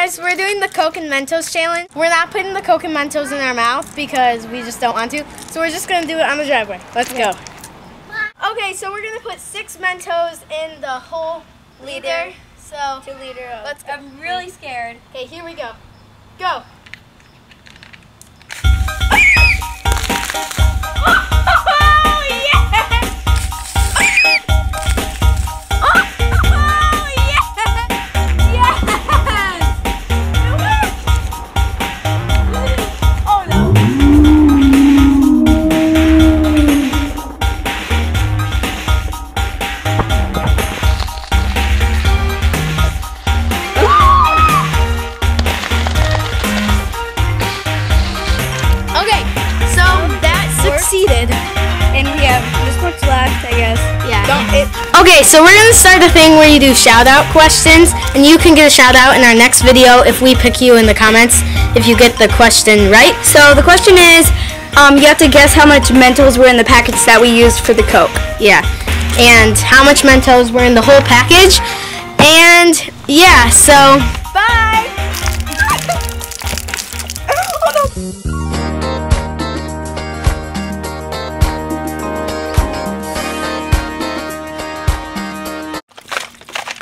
guys, we're doing the Coke and Mentos challenge. We're not putting the Coke and Mentos in our mouth because we just don't want to. So we're just gonna do it on the driveway. Let's go. Okay, so we're gonna put six Mentos in the whole liter. So Two liter of. let's go. I'm really scared. Okay, here we go. Go. Okay, so that succeeded. And we have this much left, I guess. Yeah. Okay, so we're gonna start a thing where you do shout out questions, and you can get a shout out in our next video if we pick you in the comments if you get the question right. so the question is, um, you have to guess how much Mentos were in the packets that we used for the Coke. Yeah. And how much Mentos were in the whole package. And yeah, so bye.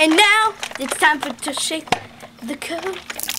And now it's time for to shake the Coke.